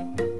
Thank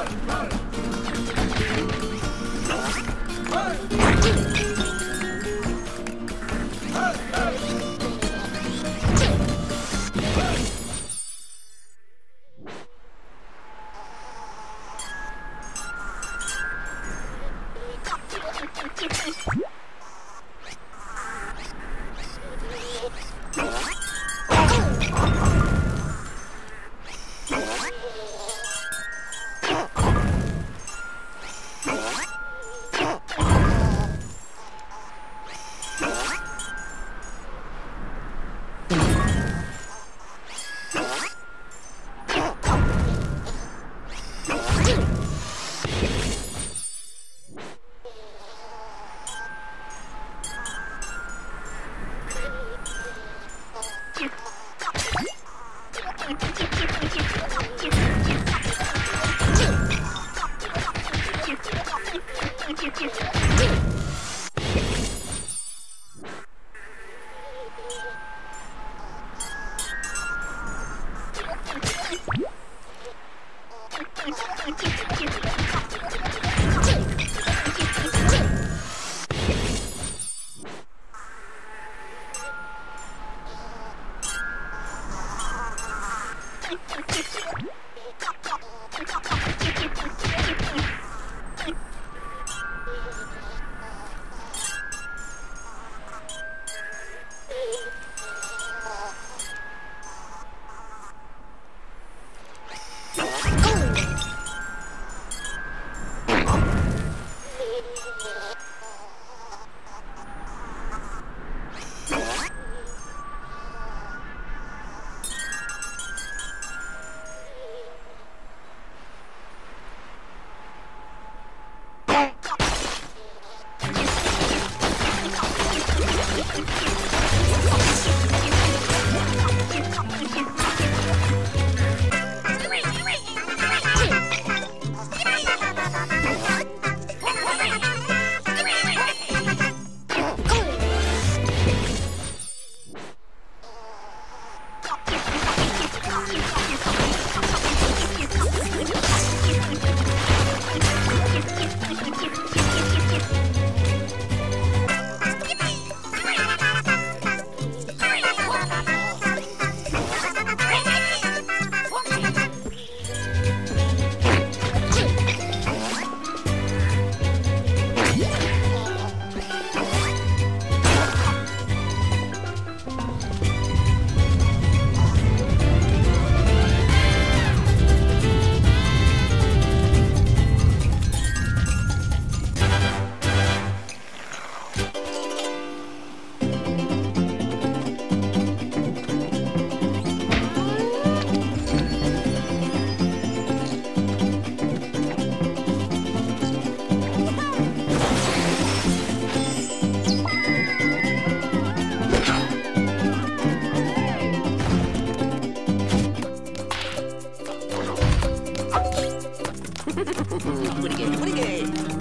run, run. Thank you. Thank you. pretty good, pretty good.